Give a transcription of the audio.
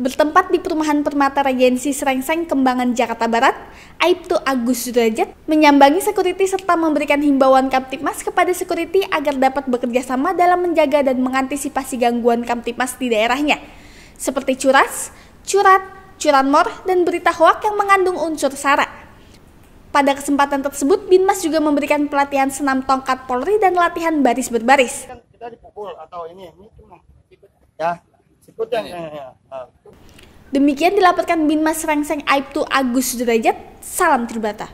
Bertempat di perumahan Permata Regensi Serengseng, Kembangan, Jakarta Barat, Aibtu Agus Sudrajat menyambangi security serta memberikan himbauan Kamtipmas kepada security agar dapat bekerja sama dalam menjaga dan mengantisipasi gangguan Kamtipmas di daerahnya, seperti curas, curat, curanmor, dan berita hoak yang mengandung unsur sara. Pada kesempatan tersebut, Binmas juga memberikan pelatihan senam tongkat Polri dan latihan baris berbaris. Kita dipukul atau ini, ini cuma ya, sikut yang ya, ya. Demikian dilaporkan Binmas Rengseng Aibtu Agus Derajat. Salam Tribata.